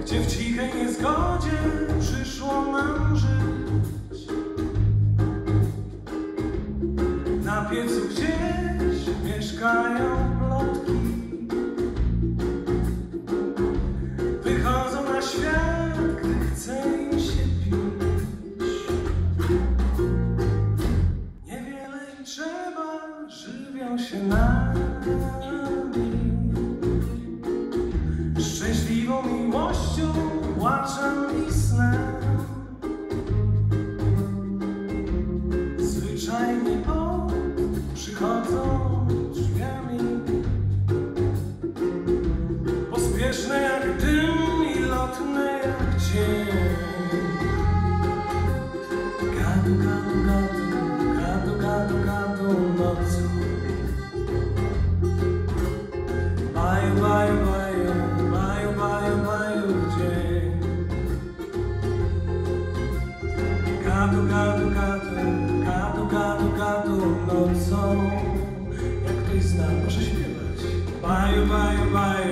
Gdzie w cichej niezgodzie przyszło nam żyć. Na piecu gdzieś mieszkają plotki. Wychodzą na świat, gdy chce im się pić. Niewiele im trzeba, żywią się nami Szczęśliwą miłością, płaczem i snem. Zwyczajnie o, przychodzą drzwiami. Pospieszne jak dym i lotne jak cień. Gadu, gadu, gadu, gadu, gadu, gadu nocą Baju, baju, baju, Gadu, gadu, gadu, gadu, gadu, gadu nocą. Jak ktoś zna, proszę śpiewać. Baju, baju, baju,